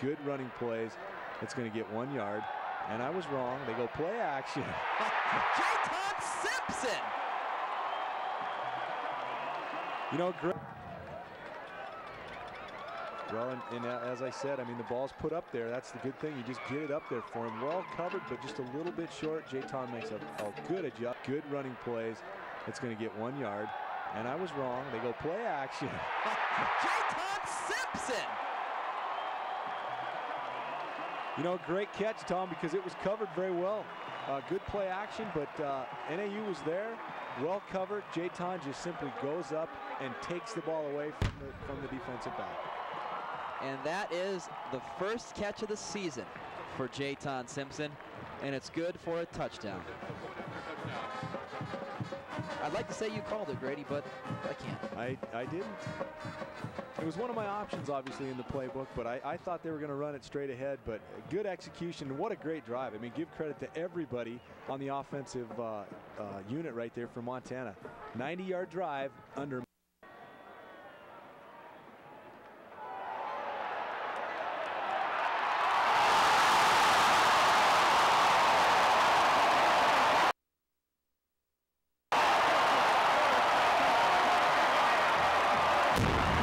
Good running plays. It's going to get one yard. And I was wrong. They go play action. Ja'Ton Simpson. You know, great. Well, and, and as I said, I mean, the ball's put up there. That's the good thing. You just get it up there for him. Well covered, but just a little bit short. Ja'Ton makes a, a good adjust. Good running plays. It's going to get one yard. And I was wrong. They go play action. Ja'Ton Simpson. You know, great catch, Tom, because it was covered very well. Uh, good play action, but uh, NAU was there, well covered. Ja'Ton just simply goes up and takes the ball away from the, from the defensive back. And that is the first catch of the season for Ja'Ton Simpson, and it's good for a touchdown. I'd like to say you called it, Grady, but I can't. I, I didn't. It was one of my options, obviously, in the playbook, but I, I thought they were going to run it straight ahead. But good execution. What a great drive. I mean, give credit to everybody on the offensive uh, uh, unit right there for Montana. 90 yard drive under. Wow.